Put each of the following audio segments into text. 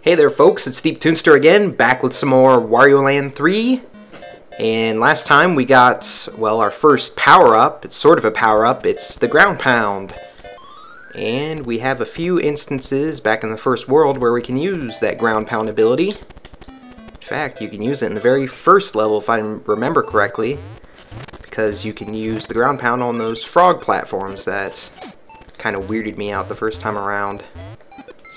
Hey there folks, it's Deeptunester again, back with some more Wario Land 3. And last time we got, well, our first power-up. It's sort of a power-up. It's the Ground Pound. And we have a few instances back in the first world where we can use that Ground Pound ability. In fact, you can use it in the very first level if I remember correctly. Because you can use the Ground Pound on those frog platforms that kind of weirded me out the first time around.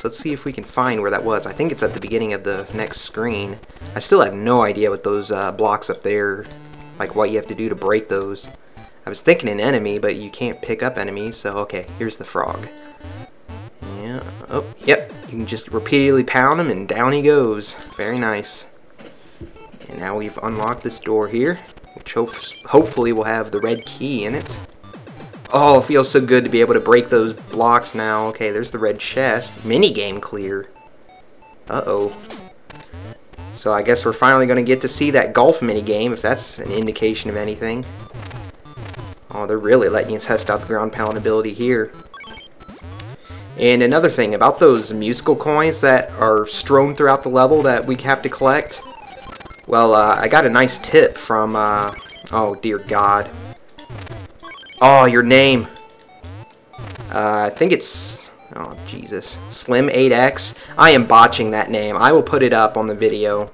So let's see if we can find where that was. I think it's at the beginning of the next screen. I still have no idea what those uh, blocks up there, like what you have to do to break those. I was thinking an enemy, but you can't pick up enemies, so okay, here's the frog. Yeah, oh, yep, you can just repeatedly pound him and down he goes. Very nice. And now we've unlocked this door here, which ho hopefully will have the red key in it. Oh, it feels so good to be able to break those blocks now. Okay, there's the red chest. Mini game clear. Uh-oh. So I guess we're finally going to get to see that golf mini game, if that's an indication of anything. Oh, they're really letting you test out the ground pound ability here. And another thing, about those musical coins that are strewn throughout the level that we have to collect. Well, uh, I got a nice tip from, uh, oh dear god. Oh, your name. Uh, I think it's... Oh, Jesus. Slim8X. I am botching that name. I will put it up on the video.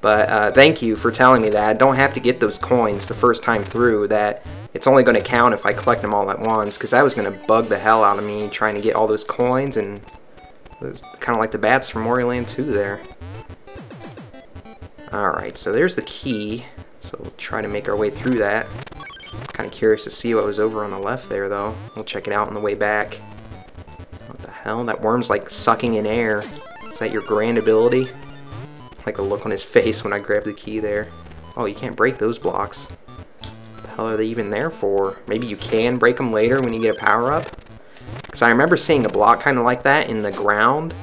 But uh, thank you for telling me that. I don't have to get those coins the first time through. That it's only going to count if I collect them all at once. Because that was going to bug the hell out of me trying to get all those coins. And it was kind of like the bats from Wario Land 2 there. Alright, so there's the key. So we'll try to make our way through that. Kind of curious to see what was over on the left there, though. We'll check it out on the way back. What the hell? That worm's like sucking in air. Is that your grand ability? Like a look on his face when I grabbed the key there. Oh, you can't break those blocks. What the hell are they even there for? Maybe you can break them later when you get a power-up? Because I remember seeing a block kind of like that in the ground.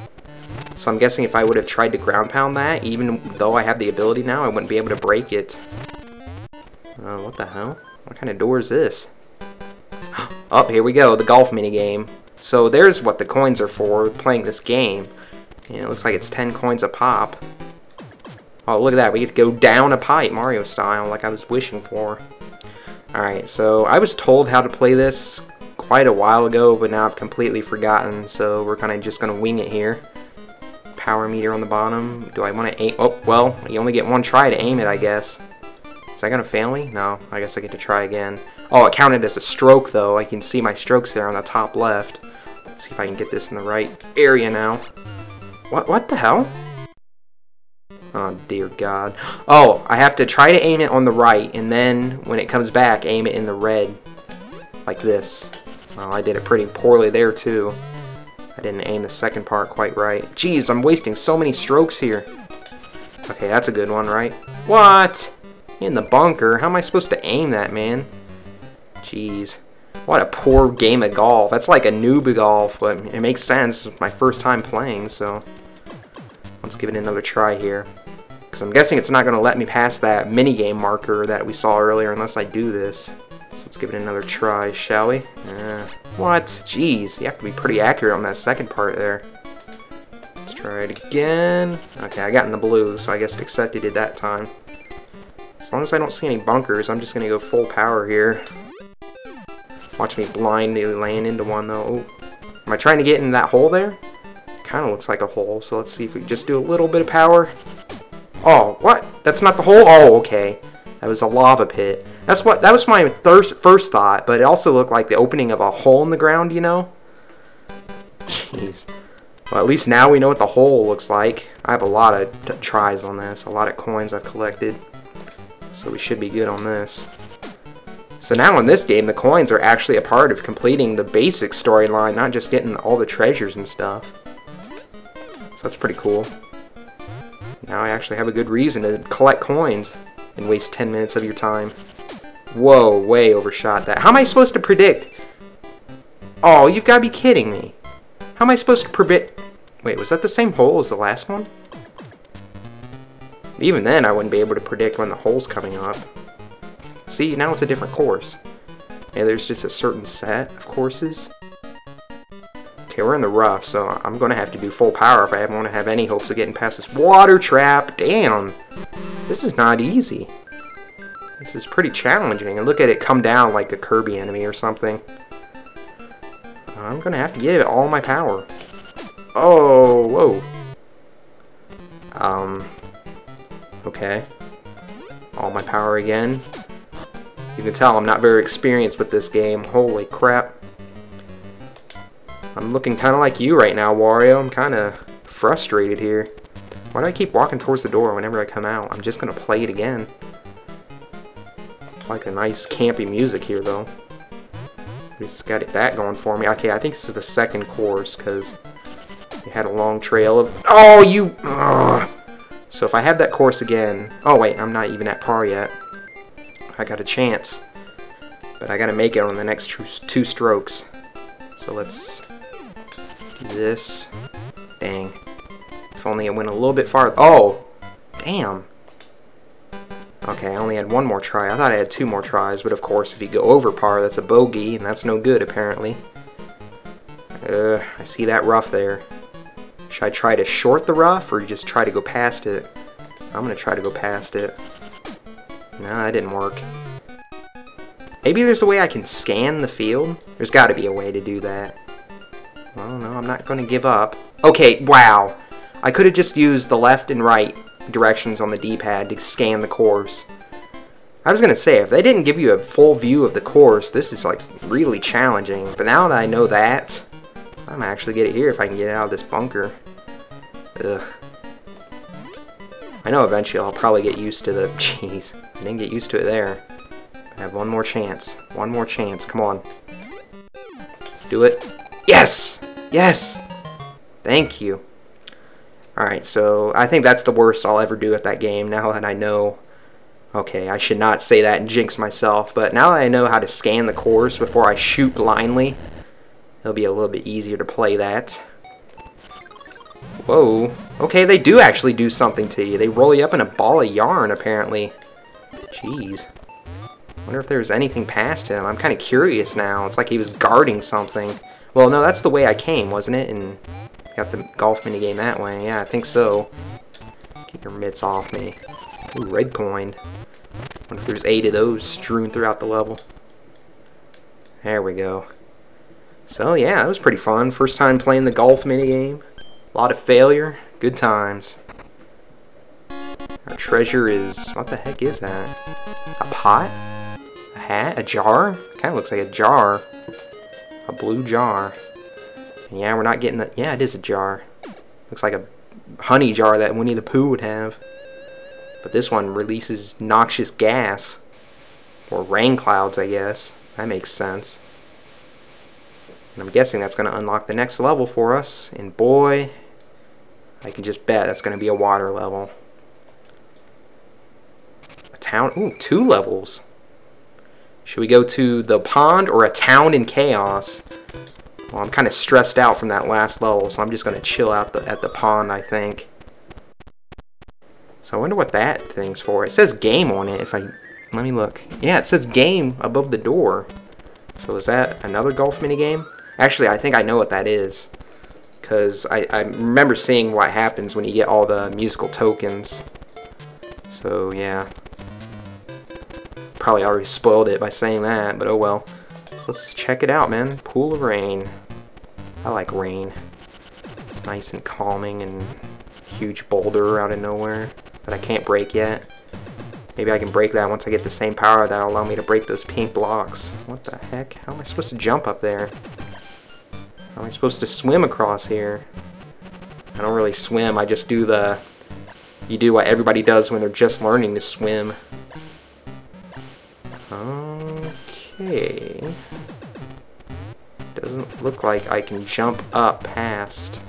So I'm guessing if I would have tried to ground pound that, even though I have the ability now, I wouldn't be able to break it. Uh, what the hell? What kind of door is this? Oh, here we go, the golf mini game. So there's what the coins are for, playing this game. And it looks like it's 10 coins a pop. Oh, look at that, we get to go down a pipe, Mario style, like I was wishing for. Alright, so I was told how to play this quite a while ago, but now I've completely forgotten, so we're kind of just going to wing it here. Power meter on the bottom. Do I want to aim? Oh, well, you only get one try to aim it, I guess. Is that to fail me? No, I guess I get to try again. Oh, it counted as a stroke, though. I can see my strokes there on the top left. Let's see if I can get this in the right area now. What, what the hell? Oh, dear God. Oh, I have to try to aim it on the right, and then when it comes back, aim it in the red. Like this. Well, I did it pretty poorly there, too. I didn't aim the second part quite right. Jeez, I'm wasting so many strokes here. Okay, that's a good one, right? What? In the bunker? How am I supposed to aim that, man? Jeez. What a poor game of golf. That's like a noob golf, but it makes sense. It's my first time playing, so... Let's give it another try here. Because I'm guessing it's not going to let me pass that minigame marker that we saw earlier unless I do this. So let's give it another try, shall we? Uh, what? Jeez, you have to be pretty accurate on that second part there. Let's try it again. Okay, I got in the blue, so I guess it accepted it that time. As long as I don't see any bunkers, I'm just to go full power here. Watch me blindly land into one, though. Am I trying to get in that hole there? Kind of looks like a hole, so let's see if we just do a little bit of power. Oh, what? That's not the hole? Oh, okay. That was a lava pit. That's what. That was my first thought, but it also looked like the opening of a hole in the ground, you know? Jeez. Well, at least now we know what the hole looks like. I have a lot of tries on this, a lot of coins I've collected. So we should be good on this. So now in this game, the coins are actually a part of completing the basic storyline, not just getting all the treasures and stuff. So that's pretty cool. Now I actually have a good reason to collect coins and waste 10 minutes of your time. Whoa, way overshot that. How am I supposed to predict? Oh, you've got to be kidding me. How am I supposed to predict... Wait, was that the same hole as the last one? Even then, I wouldn't be able to predict when the hole's coming up. See, now it's a different course. And there's just a certain set of courses. Okay, we're in the rough, so I'm going to have to do full power if I want to have any hopes of getting past this water trap. Damn. This is not easy. This is pretty challenging. And look at it come down like a Kirby enemy or something. I'm going to have to give it all my power. Oh, whoa. Um, okay. All my power again. You can tell I'm not very experienced with this game. Holy crap. I'm looking kind of like you right now, Wario. I'm kind of frustrated here. Why do I keep walking towards the door whenever I come out? I'm just going to play it again. Like a nice campy music here, though. Just got it that going for me. Okay, I think this is the second course, because it had a long trail of... Oh, you... Ugh. So if I have that course again... Oh, wait, I'm not even at par yet. I got a chance. But I got to make it on the next two strokes. So let's do this. Dang. If only it went a little bit farther. Oh! Damn. Okay, I only had one more try. I thought I had two more tries, but of course, if you go over par, that's a bogey, and that's no good, apparently. Uh, I see that rough there. Should I try to short the rough, or just try to go past it? I'm gonna try to go past it. No, that didn't work. Maybe there's a way I can scan the field? There's gotta be a way to do that. Well, no, I'm not gonna give up. Okay, wow. I could have just used the left and right directions on the D-pad to scan the course. I was to say, if they didn't give you a full view of the course, this is like really challenging. But now that I know that, I'm actually get it here if I can get out of this bunker. Ugh. I know eventually I'll probably get used to the... Jeez, I didn't get used to it there. I have one more chance. One more chance. Come on. Do it. Yes! Yes! Thank you. Alright, so I think that's the worst I'll ever do at that game now that I know... Okay, I should not say that and jinx myself, but now that I know how to scan the course before I shoot blindly, it'll be a little bit easier to play that. Whoa. Okay, they do actually do something to you. They roll you up in a ball of yarn, apparently. Jeez. wonder if there's anything past him. I'm kind of curious now. It's like he was guarding something. Well, no, that's the way I came, wasn't it? And Got the golf minigame that way. Yeah, I think so. Keep your mitts off me. Ooh, red coin. wonder if there's eight of those strewn throughout the level. There we go. So yeah, it was pretty fun. First time playing the golf minigame. A lot of failure. Good times. Our treasure is... What the heck is that? A pot? A hat? A jar? Kind of looks like a jar. A blue jar. Yeah, we're not getting that. Yeah, it is a jar. Looks like a honey jar that Winnie the Pooh would have. But this one releases noxious gas. Or rain clouds, I guess. That makes sense. And I'm guessing that's going to unlock the next level for us. And boy, I can just bet that's going to be a water level. A town. Ooh, two levels. Should we go to the pond or a town in chaos? Well, I'm kind of stressed out from that last level, so I'm just going to chill out the, at the pond, I think. So I wonder what that thing's for. It says game on it, if I... Let me look. Yeah, it says game above the door. So is that another golf minigame? Actually, I think I know what that is. Because I, I remember seeing what happens when you get all the musical tokens. So, yeah. Probably already spoiled it by saying that, but oh well let's check it out, man. Pool of Rain. I like rain. It's nice and calming and huge boulder out of nowhere that I can't break yet. Maybe I can break that once I get the same power that'll allow me to break those pink blocks. What the heck? How am I supposed to jump up there? How am I supposed to swim across here? I don't really swim, I just do the... You do what everybody does when they're just learning to swim. Okay. Doesn't look like I can jump up past.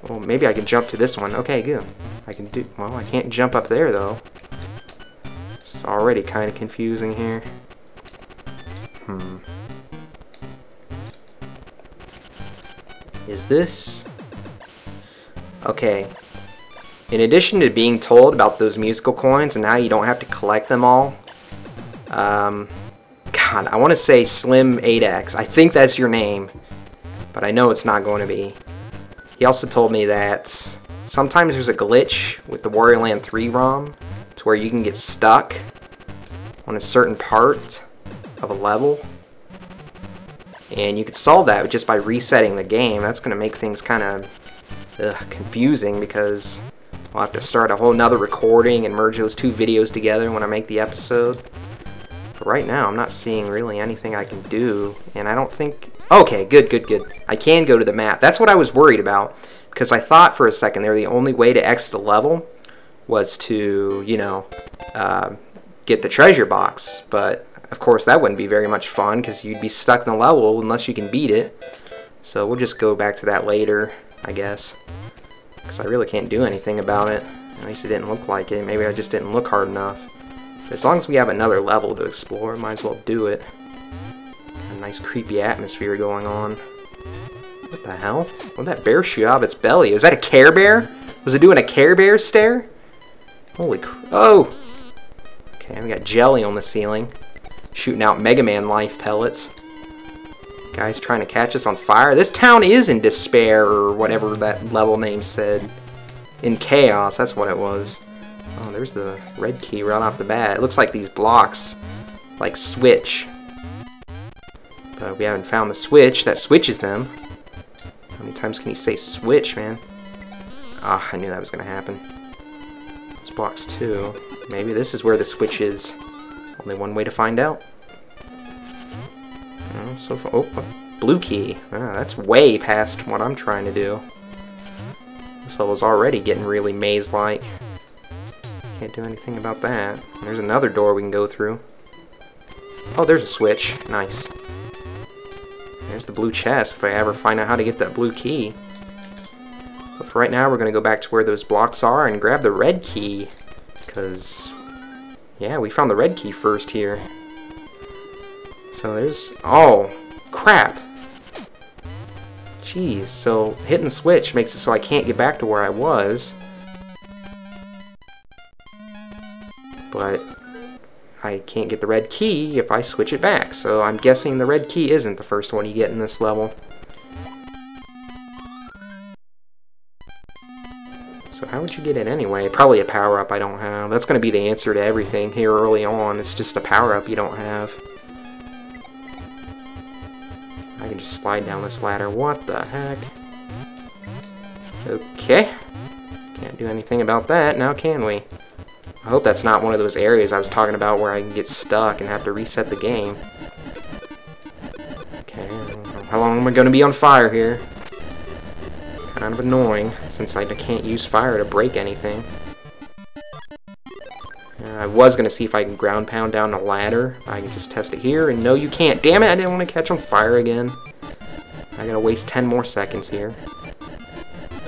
Well, maybe I can jump to this one. Okay, good. I can do... Well, I can't jump up there, though. It's already kind of confusing here. Hmm. Is this... Okay. In addition to being told about those musical coins and how you don't have to collect them all, um, God, I want to say Slim 8X. I think that's your name. but I know it's not going to be. He also told me that sometimes there's a glitch with the Wario Land 3 ROM to where you can get stuck on a certain part of a level and you could solve that just by resetting the game. That's going to make things kind of confusing because I'll have to start a whole nother recording and merge those two videos together when I make the episode. But right now, I'm not seeing really anything I can do, and I don't think... Okay, good, good, good. I can go to the map. That's what I was worried about, because I thought for a second there the only way to exit a level was to, you know, uh, get the treasure box, but of course, that wouldn't be very much fun because you'd be stuck in the level unless you can beat it. So we'll just go back to that later, I guess. Because I really can't do anything about it. At least it didn't look like it. Maybe I just didn't look hard enough. But as long as we have another level to explore, might as well do it. A nice creepy atmosphere going on. What the hell? What that bear shoot out of its belly? Was that a Care Bear? Was it doing a Care Bear stare? Holy cr- Oh! Okay, we got jelly on the ceiling shooting out Mega Man life pellets. Guys trying to catch us on fire. This town is in despair, or whatever that level name said. In chaos, that's what it was. Oh, there's the red key right off the bat. It looks like these blocks, like, switch. But we haven't found the switch that switches them. How many times can you say switch, man? Ah, I knew that was going to happen. This blocks too. Maybe this is where the switch is. Only one way to find out. Uh, so far, oh, blue key. Ah, that's way past what I'm trying to do. This level's already getting really maze-like. Can't do anything about that. There's another door we can go through. Oh, there's a switch. Nice. There's the blue chest, if I ever find out how to get that blue key. But for right now, we're going to go back to where those blocks are and grab the red key. Because yeah, we found the red key first here. So there's... Oh, crap. Jeez, so hitting the switch makes it so I can't get back to where I was. But I can't get the red key if I switch it back. So I'm guessing the red key isn't the first one you get in this level. Would you get it anyway? Probably a power-up I don't have. That's going to be the answer to everything here early on. It's just a power-up you don't have. I can just slide down this ladder. What the heck? Okay. Can't do anything about that, now can we? I hope that's not one of those areas I was talking about where I can get stuck and have to reset the game. Okay, how long am I going to be on fire here? Kind of annoying, since I can't use fire to break anything. Uh, I was going to see if I can ground pound down the ladder. I can just test it here, and no you can't. Damn it, I didn't want to catch on fire again. I gotta waste 10 more seconds here.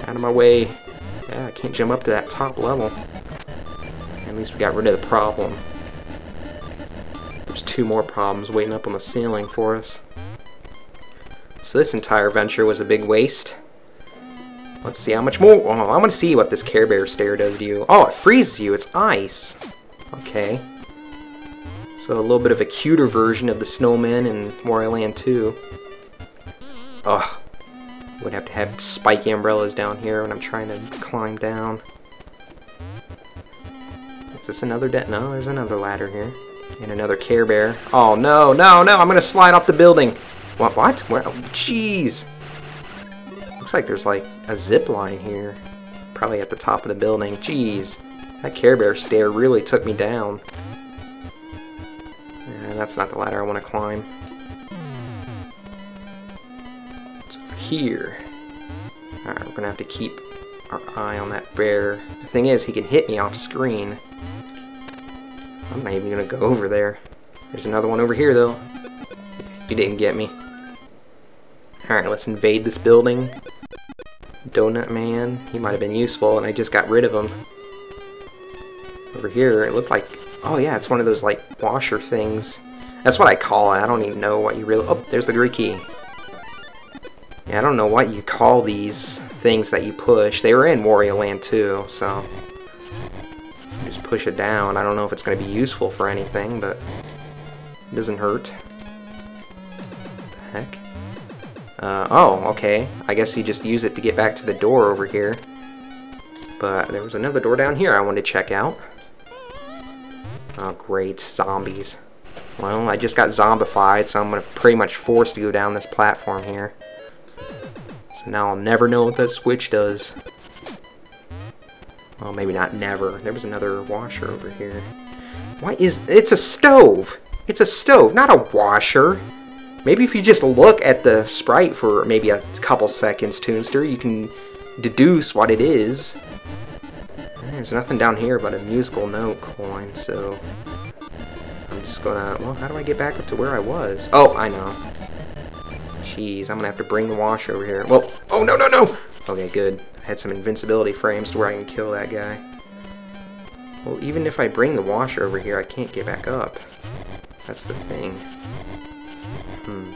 Out of my way. Yeah, I can't jump up to that top level. At least we got rid of the problem. There's two more problems waiting up on the ceiling for us. So this entire venture was a big waste. Let's see how much more. Oh, I want to see what this Care Bear stare does to you. Oh, it freezes you. It's ice. Okay. So a little bit of a cuter version of the snowman in Wario Land 2. Ugh. Would have to have spiky umbrellas down here when I'm trying to climb down. Is this another debt? No, there's another ladder here. And another Care Bear. Oh, no, no, no, I'm to slide off the building. What? What? Where? Oh, jeez. Looks like there's like a zip line here. Probably at the top of the building. Jeez. That Care Bear stare really took me down. And that's not the ladder I want to climb. It's over here. Alright, we're gonna have to keep our eye on that bear. The thing is, he can hit me off screen. I'm not even gonna go over there. There's another one over here, though. You didn't get me. Alright, let's invade this building. Donut Man, he might have been useful, and I just got rid of him. Over here, it looked like... Oh yeah, it's one of those, like, washer things. That's what I call it. I don't even know what you really... Oh, there's the green key. Yeah, I don't know what you call these things that you push. They were in Wario Land too, so... Just push it down. I don't know if it's going to be useful for anything, but... It doesn't hurt. What the heck? Uh, oh, okay. I guess you just use it to get back to the door over here. But there was another door down here I wanted to check out. Oh, great. Zombies. Well, I just got zombified, so I'm gonna pretty much forced to go down this platform here. So now I'll never know what that switch does. Well, maybe not never. There was another washer over here. Why is... It's a stove! It's a stove, not a washer! Maybe if you just look at the sprite for maybe a couple seconds, Toonster, you can deduce what it is. There's nothing down here but a musical note coin, so... I'm just gonna... Well, how do I get back up to where I was? Oh, I know. Jeez, I'm gonna have to bring the washer over here. Well, oh, no, no, no! Okay, good. I had some invincibility frames to where I can kill that guy. Well, even if I bring the washer over here, I can't get back up. That's the thing. Hmm.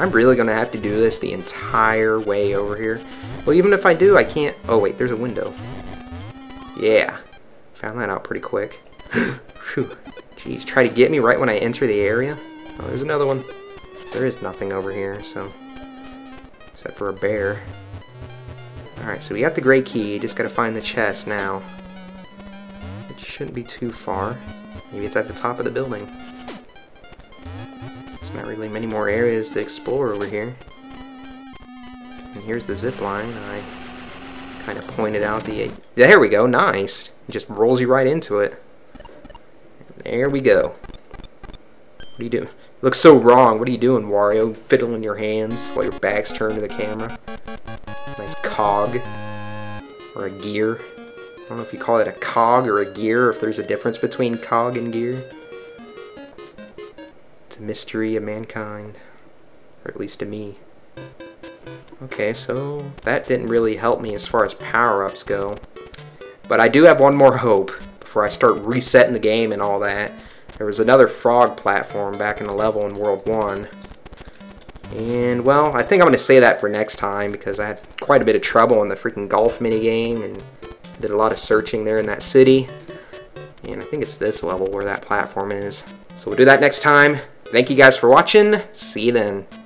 I'm really gonna have to do this the entire way over here. Well, even if I do, I can't... Oh, wait, there's a window. Yeah. Found that out pretty quick. Jeez, try to get me right when I enter the area. Oh, there's another one. There is nothing over here, so... Except for a bear. Alright, so we got the gray key, just gotta find the chest now. It shouldn't be too far. Maybe it's at the top of the building. There's not really many more areas to explore over here. And here's the zip line. I kind of pointed out the... There we go, nice. It just rolls you right into it. There we go. What are you doing? Looks so wrong. What are you doing, Wario? Fiddling your hands while your back's turned to the camera. Nice cog. Or a gear. I don't know if you call it a cog or a gear, if there's a difference between cog and gear. Mystery of mankind. Or at least to me. Okay, so that didn't really help me as far as power-ups go. But I do have one more hope before I start resetting the game and all that. There was another frog platform back in the level in World 1. And, well, I think I'm going to say that for next time because I had quite a bit of trouble in the freaking golf minigame and did a lot of searching there in that city. And I think it's this level where that platform is. So we'll do that next time. Thank you guys for watching. See you then.